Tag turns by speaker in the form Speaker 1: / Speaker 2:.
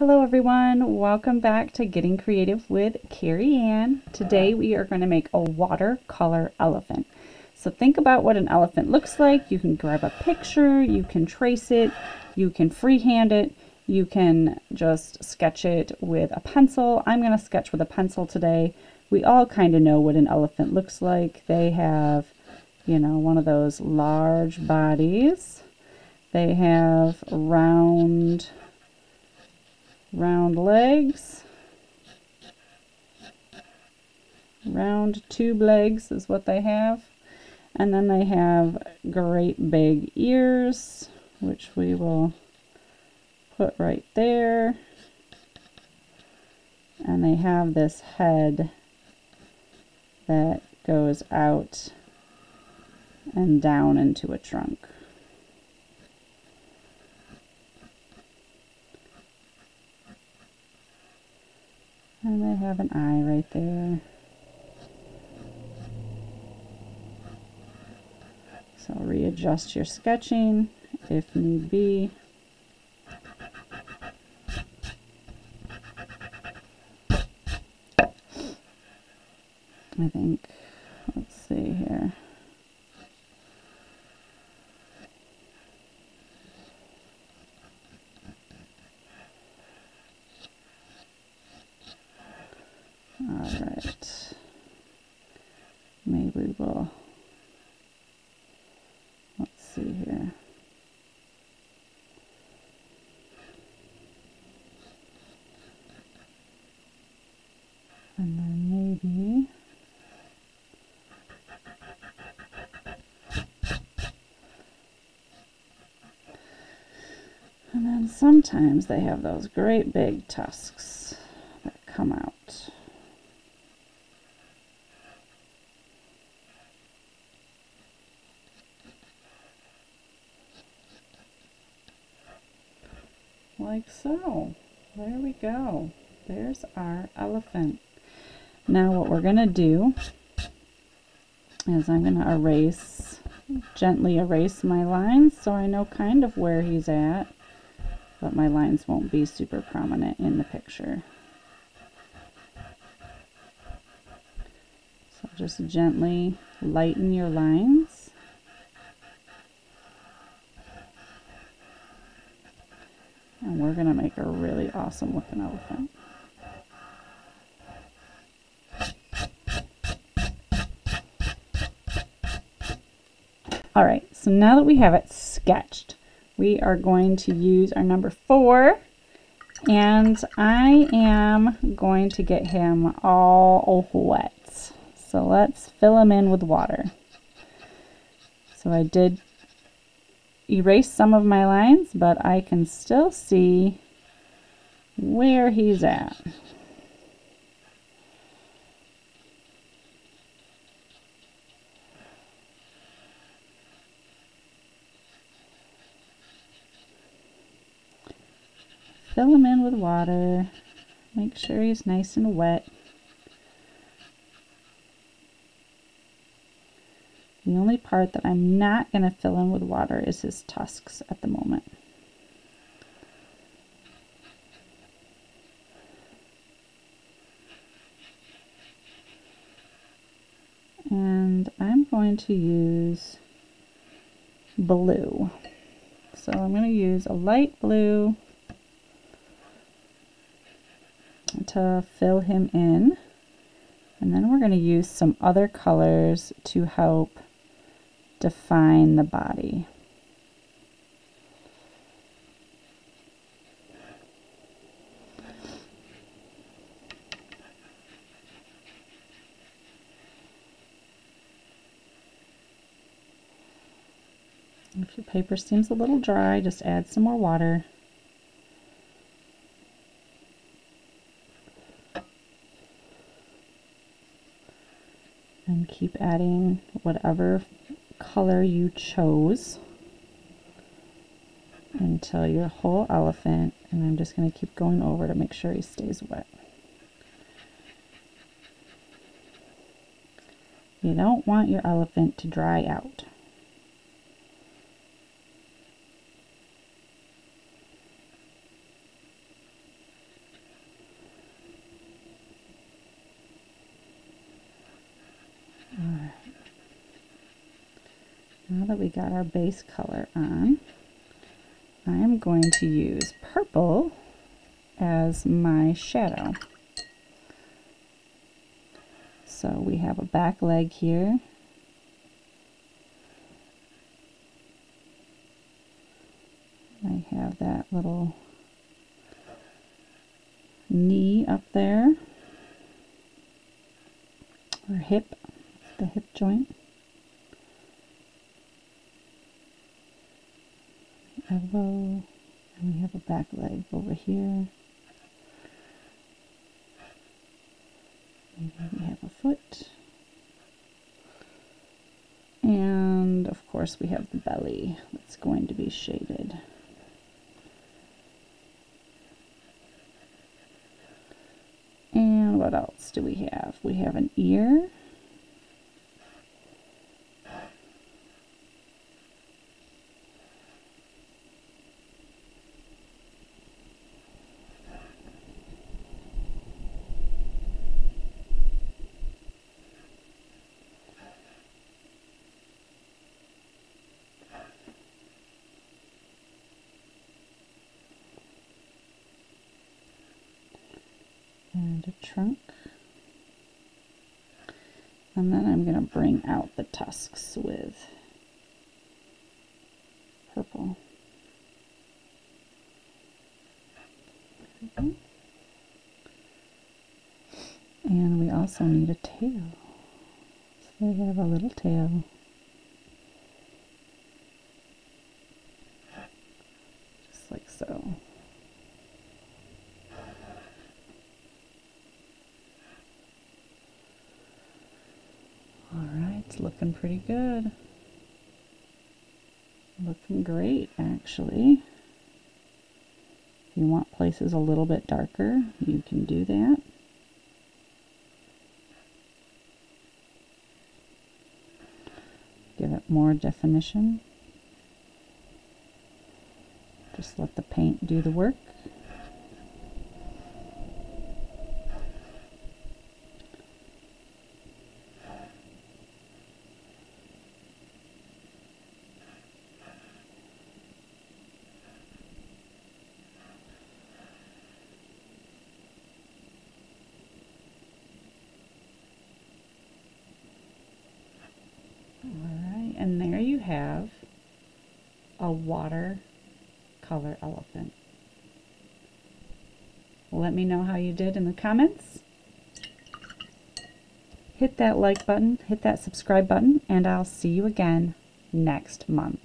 Speaker 1: Hello everyone, welcome back to Getting Creative with Carrie Anne. Today we are going to make a watercolor elephant. So think about what an elephant looks like. You can grab a picture, you can trace it, you can freehand it, you can just sketch it with a pencil. I'm going to sketch with a pencil today. We all kind of know what an elephant looks like. They have, you know, one of those large bodies. They have round round legs. Round tube legs is what they have. And then they have great big ears, which we will put right there. And they have this head that goes out and down into a trunk. And they have an eye right there. So readjust your sketching if need be. I think, let's see here. Alright. Maybe we'll, let's see here. And then maybe And then sometimes they have those great big tusks that come out. Like so. There we go. There's our elephant. Now what we're going to do is I'm going to erase, gently erase my lines so I know kind of where he's at, but my lines won't be super prominent in the picture. So just gently lighten your lines. And we're going to make a really awesome looking elephant. All right, so now that we have it sketched, we are going to use our number four and I am going to get him all wet. So let's fill him in with water. So I did erase some of my lines, but I can still see where he's at. Fill him in with water. Make sure he's nice and wet. The only part that I'm not going to fill in with water is his tusks at the moment. And I'm going to use blue. So I'm going to use a light blue to fill him in. And then we're going to use some other colors to help define the body. If your paper seems a little dry, just add some more water. And keep adding whatever color you chose until your whole elephant, and I'm just going to keep going over to make sure he stays wet. You don't want your elephant to dry out. Now that we got our base color on, I am going to use purple as my shadow. So we have a back leg here. I have that little knee up there, or hip, the hip joint. Elbow, and we have a back leg over here. Maybe we have a foot. And of course we have the belly that's going to be shaded. And what else do we have? We have an ear. A trunk. And then I'm going to bring out the tusks with purple. And we also need a tail. So they have a little tail. Just like so. Looking pretty good. Looking great, actually. If you want places a little bit darker, you can do that. Give it more definition. Just let the paint do the work. And there you have a water color elephant. Let me know how you did in the comments. Hit that like button, hit that subscribe button, and I'll see you again next month.